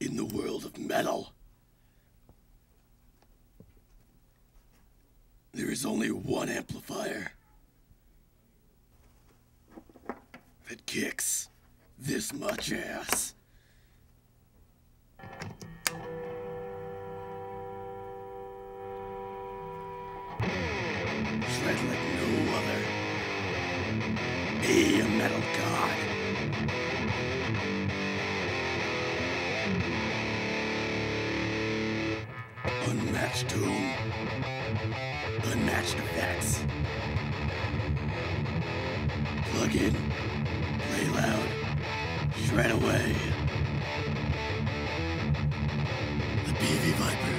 in the world of metal. There is only one amplifier that kicks this much ass. Shred like no other. Be a metal god. Unmatched tone. Unmatched effects. Plug in. Play loud. Shred away. The Peavey Vypyr.